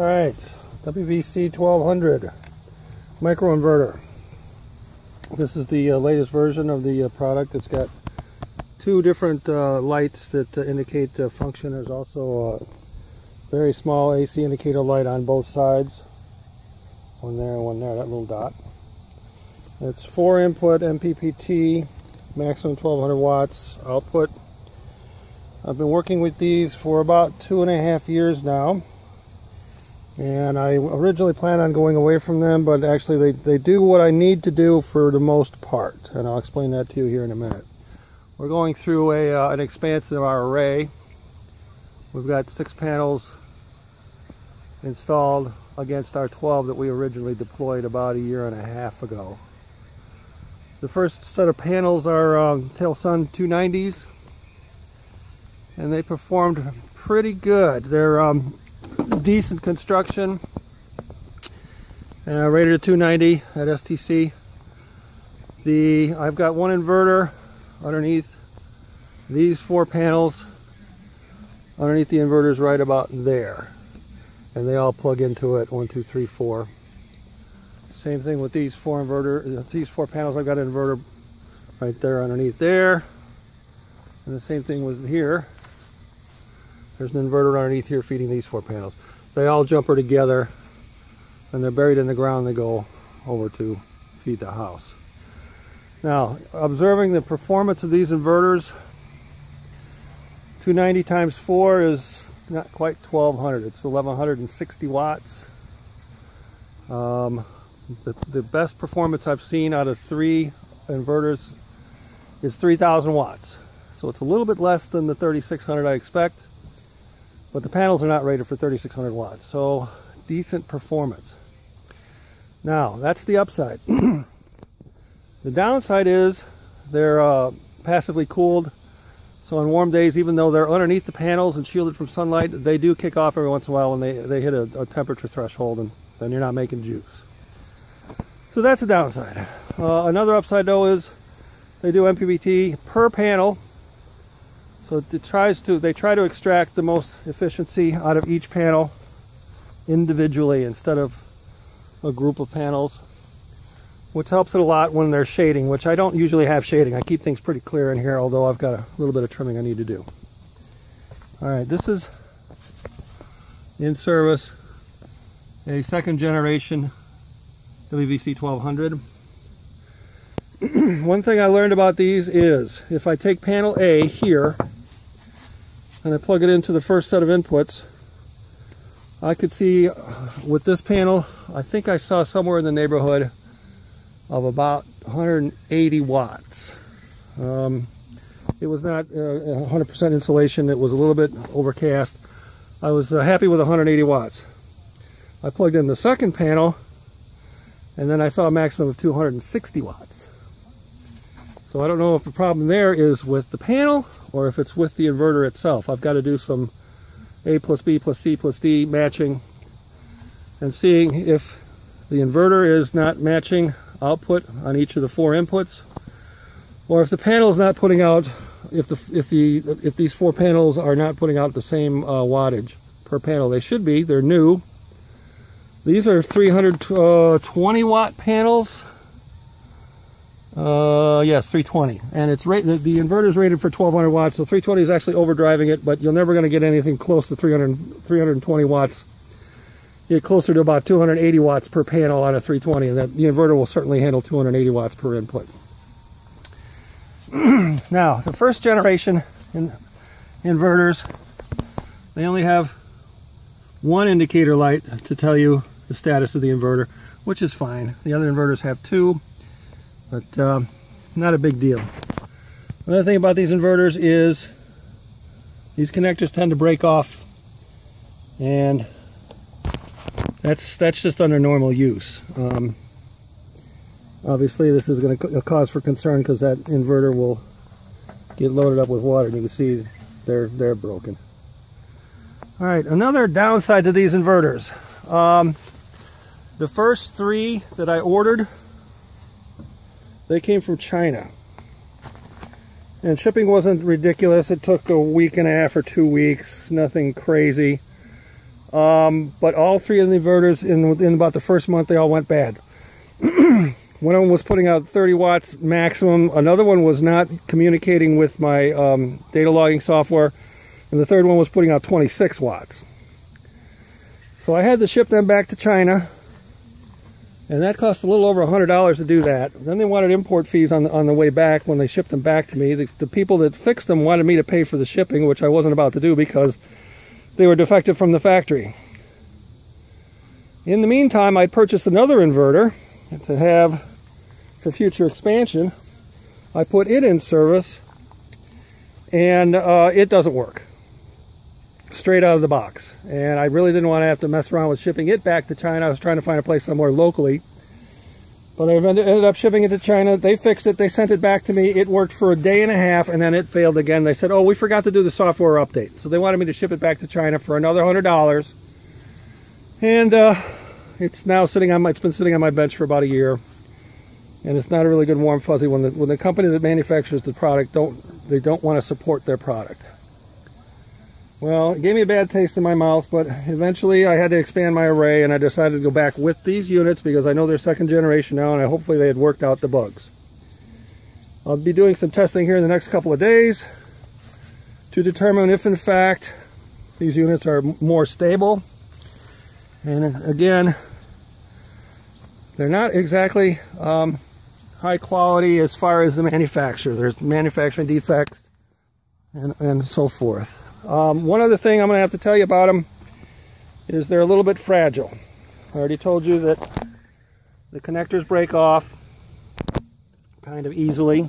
Alright, WVC 1200 microinverter. This is the uh, latest version of the uh, product. It's got two different uh, lights that uh, indicate function. There's also a very small AC indicator light on both sides. One there and one there, that little dot. It's 4 input MPPT, maximum 1200 watts output. I've been working with these for about two and a half years now and I originally planned on going away from them but actually they, they do what I need to do for the most part and I'll explain that to you here in a minute. We're going through a, uh, an expansion of our array. We've got six panels installed against our 12 that we originally deployed about a year and a half ago. The first set of panels are um, Talesun 290s and they performed pretty good. They're um, decent construction. Uh, rated at 290 at STC. The I've got one inverter underneath these four panels. Underneath the inverter is right about there. And they all plug into it, one, two, three, four. Same thing with these four inverter, uh, these four panels. I've got an inverter right there underneath there. And the same thing with here. There's an inverter underneath here feeding these four panels. They all jumper together and they're buried in the ground. They go over to feed the house. Now, observing the performance of these inverters, 290 times 4 is not quite 1200. It's 1160 watts. Um, the, the best performance I've seen out of three inverters is 3000 watts. So it's a little bit less than the 3600 I expect. But the panels are not rated for 3600 watts, so decent performance. Now, that's the upside. the downside is they're uh, passively cooled, so on warm days, even though they're underneath the panels and shielded from sunlight, they do kick off every once in a while when they, they hit a, a temperature threshold, and then you're not making juice. So that's the downside. Uh, another upside though is they do MPPT per panel so it tries to, they try to extract the most efficiency out of each panel individually instead of a group of panels, which helps it a lot when there's shading, which I don't usually have shading. I keep things pretty clear in here, although I've got a little bit of trimming I need to do. All right, this is in service a second generation WVC 1200. One thing I learned about these is if I take panel A here and I plug it into the first set of inputs, I could see with this panel, I think I saw somewhere in the neighborhood of about 180 watts. Um, it was not 100% uh, insulation, it was a little bit overcast. I was uh, happy with 180 watts. I plugged in the second panel and then I saw a maximum of 260 watts. So I don't know if the problem there is with the panel or if it's with the inverter itself. I've got to do some A plus B plus C plus D matching and seeing if the inverter is not matching output on each of the four inputs or if the panel is not putting out if the if the if these four panels are not putting out the same uh, wattage per panel. They should be. They're new. These are 320 uh, watt panels uh, yes, 320. And it's rate, the, the inverter is rated for 1200 watts, so 320 is actually overdriving it, but you're never going to get anything close to 300, 320 watts. You get closer to about 280 watts per panel on a 320, and that the inverter will certainly handle 280 watts per input. now, the first generation in inverters, they only have one indicator light to tell you the status of the inverter, which is fine. The other inverters have two but um, not a big deal. Another thing about these inverters is these connectors tend to break off and that's that's just under normal use. Um, obviously this is going to cause for concern because that inverter will get loaded up with water and you can see they're they're broken. All right, another downside to these inverters. Um, the first three that I ordered they came from China. And shipping wasn't ridiculous. It took a week and a half or two weeks. Nothing crazy. Um, but all three of the inverters in, in about the first month, they all went bad. one of them was putting out 30 watts maximum. Another one was not communicating with my um, data logging software. And the third one was putting out 26 watts. So I had to ship them back to China. And that cost a little over $100 to do that. Then they wanted import fees on the, on the way back when they shipped them back to me. The, the people that fixed them wanted me to pay for the shipping, which I wasn't about to do because they were defective from the factory. In the meantime, I purchased another inverter to have for future expansion. I put it in service and uh, it doesn't work straight out of the box. And I really didn't want to have to mess around with shipping it back to China. I was trying to find a place somewhere locally. But I ended up shipping it to China. They fixed it. They sent it back to me. It worked for a day and a half, and then it failed again. They said, oh, we forgot to do the software update. So they wanted me to ship it back to China for another $100. And uh, it's now sitting on my, it's been sitting on my bench for about a year. And it's not a really good warm fuzzy when the, when the company that manufactures the product don't, they don't want to support their product. Well, it gave me a bad taste in my mouth, but eventually I had to expand my array and I decided to go back with these units because I know they're second generation now and I hopefully they had worked out the bugs. I'll be doing some testing here in the next couple of days to determine if in fact these units are more stable. And again, they're not exactly um, high quality as far as the manufacturer. There's manufacturing defects and, and so forth. Um, one other thing I'm going to have to tell you about them is they're a little bit fragile. I already told you that the connectors break off kind of easily.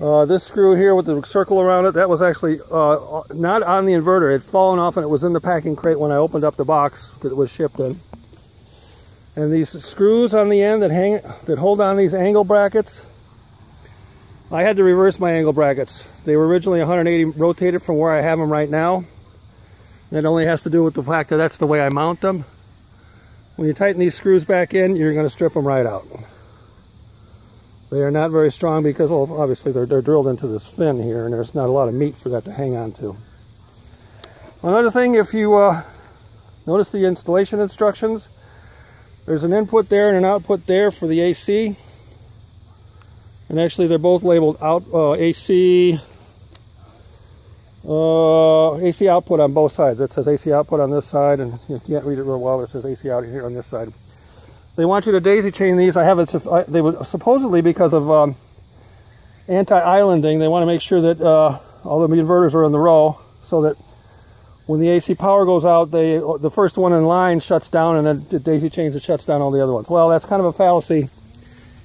Uh, this screw here with the circle around it, that was actually uh, not on the inverter. It had fallen off and it was in the packing crate when I opened up the box that it was shipped in. And these screws on the end that hang that hold on these angle brackets, I had to reverse my angle brackets. They were originally 180 rotated from where I have them right now. That only has to do with the fact that that's the way I mount them. When you tighten these screws back in, you're going to strip them right out. They are not very strong because, well, obviously they're, they're drilled into this fin here and there's not a lot of meat for that to hang on to. Another thing, if you uh, notice the installation instructions, there's an input there and an output there for the AC. And actually they're both labeled out uh, AC uh, AC output on both sides. It says AC output on this side and you can't read it real well, but it says AC out here on this side. They want you to daisy chain these. I have it, they would supposedly because of um, anti-islanding, they want to make sure that uh, all the inverters are in the row so that when the AC power goes out, they the first one in line shuts down and then the daisy chains and shuts down all the other ones. Well, that's kind of a fallacy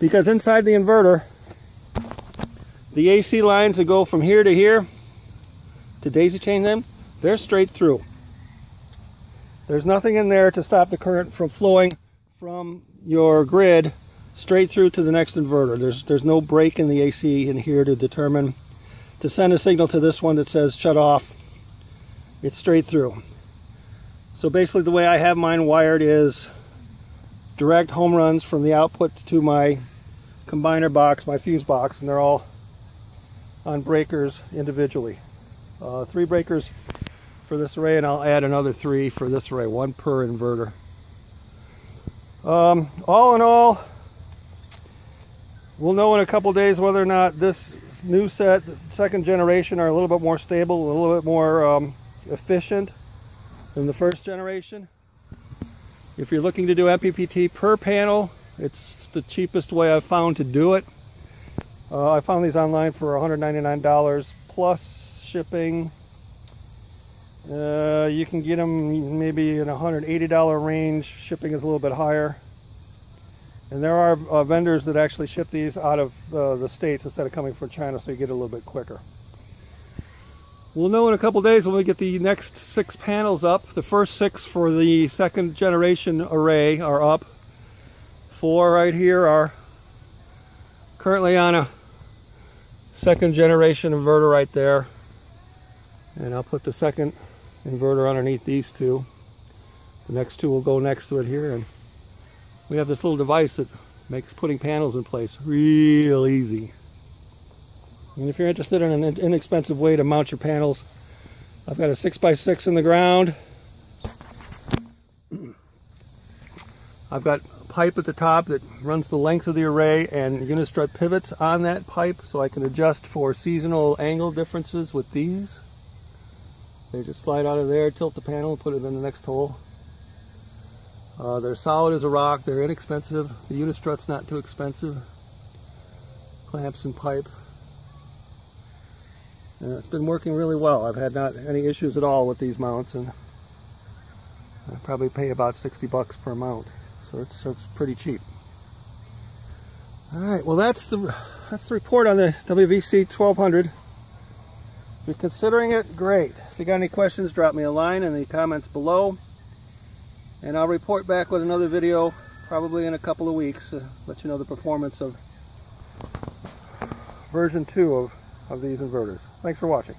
because inside the inverter, the AC lines that go from here to here, to daisy chain them, they're straight through. There's nothing in there to stop the current from flowing from your grid straight through to the next inverter. There's, there's no break in the AC in here to determine, to send a signal to this one that says shut off. It's straight through. So basically the way I have mine wired is direct home runs from the output to my combiner box, my fuse box, and they're all on breakers individually. Uh, three breakers for this array and I'll add another three for this array, one per inverter. Um, all in all, we'll know in a couple days whether or not this new set, second generation, are a little bit more stable, a little bit more um, efficient than the first generation. If you're looking to do MPPT per panel, it's the cheapest way I've found to do it. Uh, I found these online for $199 plus shipping. Uh, you can get them maybe in a $180 range. Shipping is a little bit higher. And there are uh, vendors that actually ship these out of uh, the States instead of coming from China, so you get a little bit quicker. We'll know in a couple days when we get the next six panels up. The first six for the second generation array are up. Four right here are currently on a second generation inverter right there. And I'll put the second inverter underneath these two. The next two will go next to it here. And we have this little device that makes putting panels in place real easy. And if you're interested in an inexpensive way to mount your panels, I've got a 6x6 in the ground. I've got pipe at the top that runs the length of the array and unistrut pivots on that pipe so I can adjust for seasonal angle differences with these. They just slide out of there, tilt the panel, put it in the next hole. Uh, they're solid as a rock, they're inexpensive. The unistrut's not too expensive. Clamps and pipe. And it's been working really well. I've had not any issues at all with these mounts and I probably pay about 60 bucks per mount. So it's, so it's pretty cheap. All right, well that's the that's the report on the WVC 1200. If you're considering it, great. If you got any questions, drop me a line in the comments below. And I'll report back with another video probably in a couple of weeks to let you know the performance of version 2 of, of these inverters. Thanks for watching.